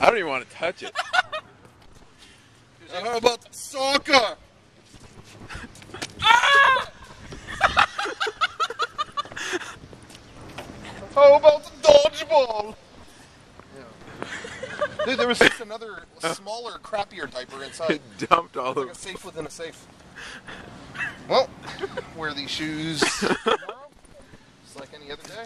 I don't even want to touch it. how about soccer? Ah! How about the dodgeball? Yeah. Dude, there was just another smaller, crappier diaper inside. It dumped all Like a safe within a safe. Well, wear these shoes tomorrow, just like any other day.